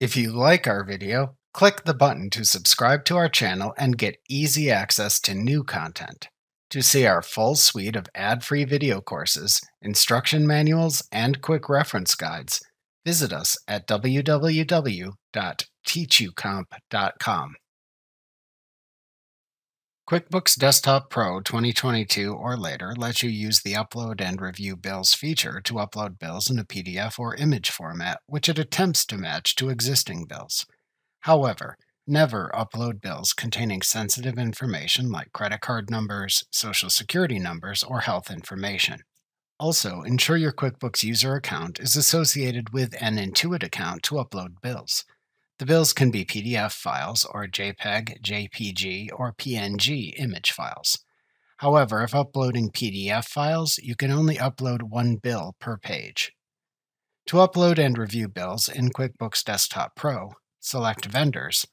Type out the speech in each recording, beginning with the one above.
If you like our video, click the button to subscribe to our channel and get easy access to new content. To see our full suite of ad-free video courses, instruction manuals, and quick reference guides, visit us at www.teachucomp.com. QuickBooks Desktop Pro 2022 or later lets you use the Upload and Review Bills feature to upload bills in a PDF or image format, which it attempts to match to existing bills. However, never upload bills containing sensitive information like credit card numbers, social security numbers, or health information. Also, ensure your QuickBooks user account is associated with an Intuit account to upload bills. The bills can be PDF files or JPEG, JPG, or PNG image files. However, if uploading PDF files, you can only upload one bill per page. To upload and review bills in QuickBooks Desktop Pro, select Vendors,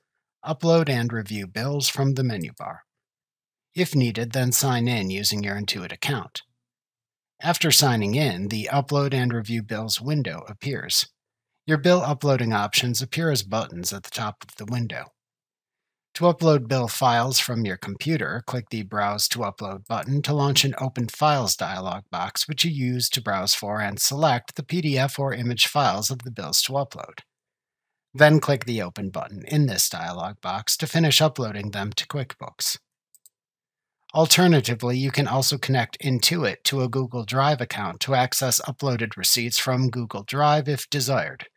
Upload and Review Bills from the menu bar. If needed, then sign in using your Intuit account. After signing in, the Upload and Review Bills window appears. Your bill uploading options appear as buttons at the top of the window. To upload bill files from your computer, click the Browse to Upload button to launch an Open Files dialog box, which you use to browse for and select the PDF or image files of the bills to upload. Then click the Open button in this dialog box to finish uploading them to QuickBooks. Alternatively, you can also connect Intuit to a Google Drive account to access uploaded receipts from Google Drive if desired.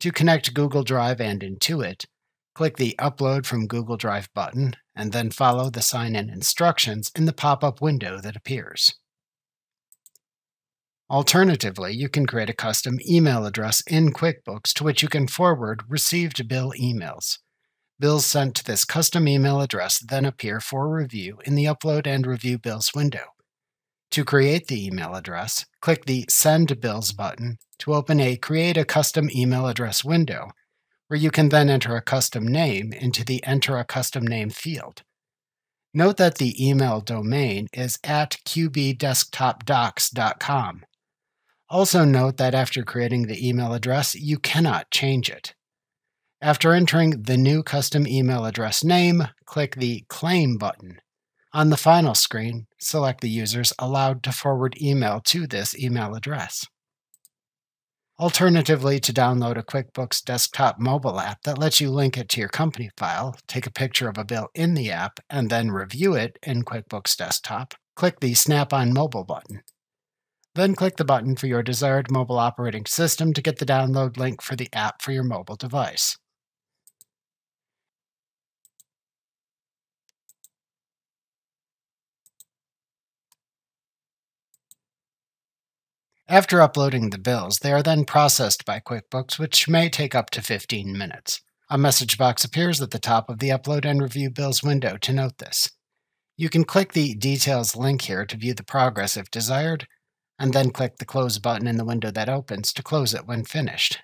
To connect Google Drive and Intuit, click the Upload from Google Drive button and then follow the sign in instructions in the pop up window that appears. Alternatively, you can create a custom email address in QuickBooks to which you can forward received bill emails. Bills sent to this custom email address then appear for review in the Upload and Review Bills window. To create the email address, click the Send Bills button to open a Create a Custom Email Address window, where you can then enter a custom name into the Enter a Custom Name field. Note that the email domain is at qbdesktopdocs.com. Also note that after creating the email address, you cannot change it. After entering the new custom email address name, click the Claim button. On the final screen, select the users allowed to forward email to this email address. Alternatively, to download a QuickBooks desktop mobile app that lets you link it to your company file, take a picture of a bill in the app, and then review it in QuickBooks Desktop, click the Snap on Mobile button. Then click the button for your desired mobile operating system to get the download link for the app for your mobile device. After uploading the bills, they are then processed by QuickBooks, which may take up to 15 minutes. A message box appears at the top of the Upload and Review Bills window to note this. You can click the Details link here to view the progress if desired, and then click the Close button in the window that opens to close it when finished.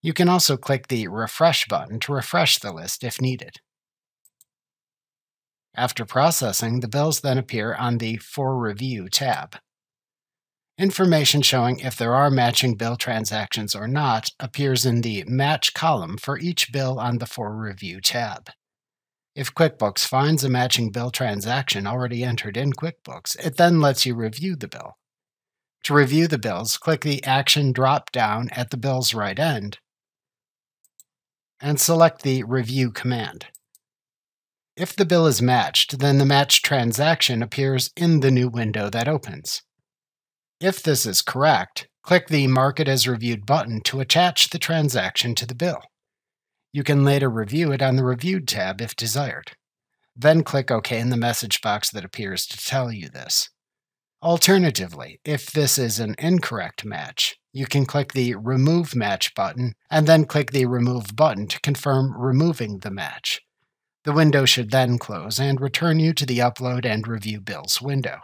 You can also click the Refresh button to refresh the list if needed. After processing, the bills then appear on the For Review tab. Information showing if there are matching bill transactions or not appears in the Match column for each bill on the For Review tab. If QuickBooks finds a matching bill transaction already entered in QuickBooks, it then lets you review the bill. To review the bills, click the Action drop down at the bill's right end and select the Review command. If the bill is matched, then the matched transaction appears in the new window that opens. If this is correct, click the Mark it as reviewed button to attach the transaction to the bill. You can later review it on the Reviewed tab if desired. Then click OK in the message box that appears to tell you this. Alternatively, if this is an incorrect match, you can click the Remove Match button and then click the Remove button to confirm removing the match. The window should then close and return you to the Upload and Review Bills window.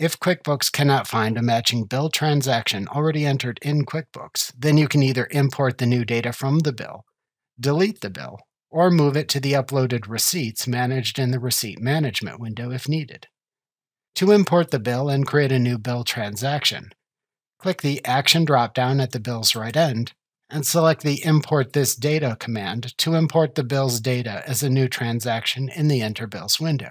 If QuickBooks cannot find a matching bill transaction already entered in QuickBooks, then you can either import the new data from the bill, delete the bill, or move it to the uploaded receipts managed in the Receipt Management window if needed. To import the bill and create a new bill transaction, click the Action dropdown at the bill's right end and select the Import This Data command to import the bill's data as a new transaction in the Enter Bills window.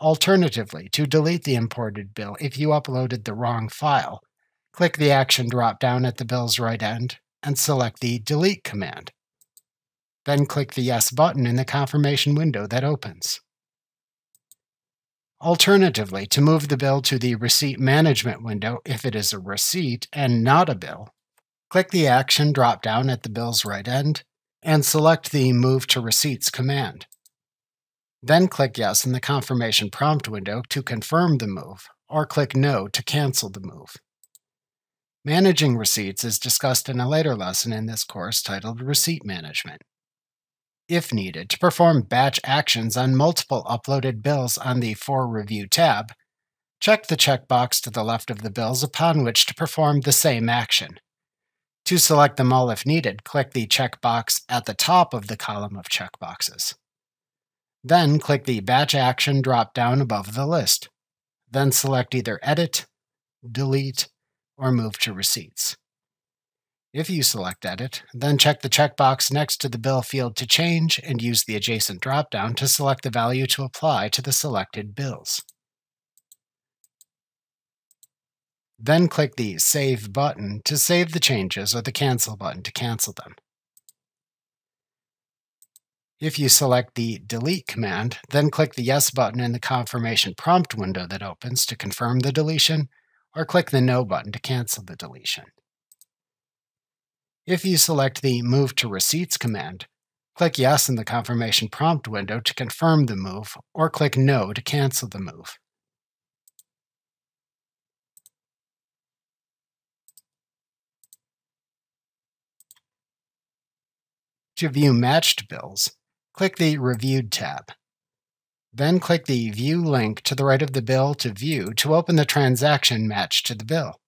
Alternatively, to delete the imported bill if you uploaded the wrong file, click the Action drop-down at the bill's right end and select the Delete command. Then click the Yes button in the confirmation window that opens. Alternatively, to move the bill to the Receipt Management window if it is a receipt and not a bill, Click the Action drop-down at the bill's right end and select the Move to Receipts command. Then click Yes in the confirmation prompt window to confirm the move, or click No to cancel the move. Managing receipts is discussed in a later lesson in this course titled Receipt Management. If needed, to perform batch actions on multiple uploaded bills on the For Review tab, check the checkbox to the left of the bills upon which to perform the same action. To select them all if needed, click the checkbox at the top of the column of checkboxes. Then click the Batch Action drop-down above the list. Then select either Edit, Delete, or Move to Receipts. If you select Edit, then check the checkbox next to the bill field to change and use the adjacent drop-down to select the value to apply to the selected bills. Then click the Save button to save the changes or the Cancel button to cancel them. If you select the Delete command, then click the Yes button in the confirmation prompt window that opens to confirm the deletion, or click the No button to cancel the deletion. If you select the Move to Receipts command, click Yes in the confirmation prompt window to confirm the move, or click No to cancel the move. To view matched bills, click the Reviewed tab. Then click the View link to the right of the bill to view to open the transaction matched to the bill.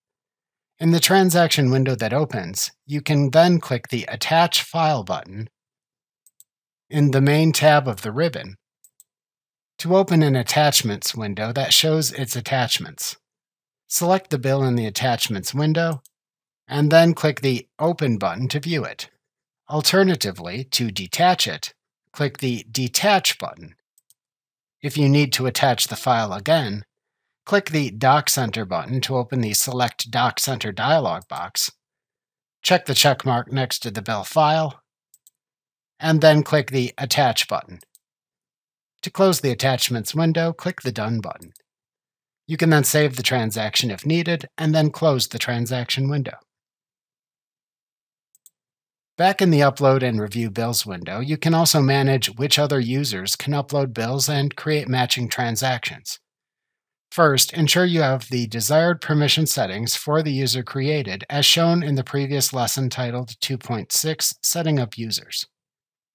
In the transaction window that opens, you can then click the Attach File button in the main tab of the ribbon to open an Attachments window that shows its attachments. Select the bill in the Attachments window, and then click the Open button to view it. Alternatively, to detach it, click the Detach button. If you need to attach the file again, click the Doc Center button to open the Select Doc Center dialog box. Check the check mark next to the bill file, and then click the Attach button. To close the attachments window, click the Done button. You can then save the transaction if needed, and then close the transaction window. Back in the Upload and Review Bills window, you can also manage which other users can upload bills and create matching transactions. First, ensure you have the desired permission settings for the user created as shown in the previous lesson titled 2.6 Setting Up Users.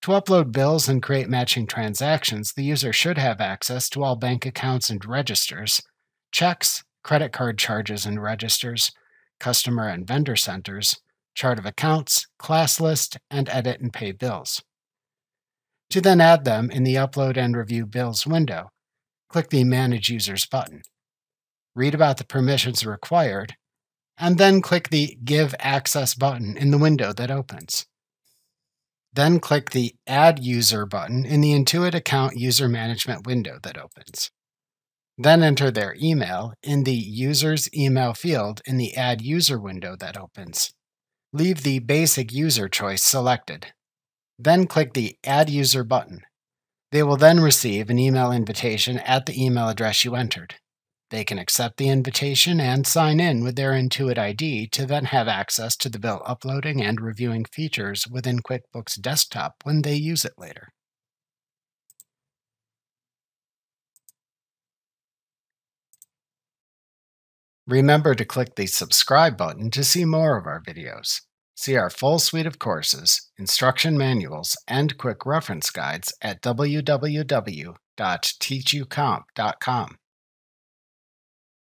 To upload bills and create matching transactions, the user should have access to all bank accounts and registers, checks, credit card charges and registers, customer and vendor centers, chart of accounts, class list, and edit and pay bills. To then add them in the Upload and Review Bills window, click the Manage Users button. Read about the permissions required, and then click the Give Access button in the window that opens. Then click the Add User button in the Intuit Account User Management window that opens. Then enter their email in the User's Email field in the Add User window that opens. Leave the Basic User choice selected. Then click the Add User button. They will then receive an email invitation at the email address you entered. They can accept the invitation and sign in with their Intuit ID to then have access to the bill uploading and reviewing features within QuickBooks Desktop when they use it later. Remember to click the subscribe button to see more of our videos. See our full suite of courses, instruction manuals, and quick reference guides at www.teachucomp.com.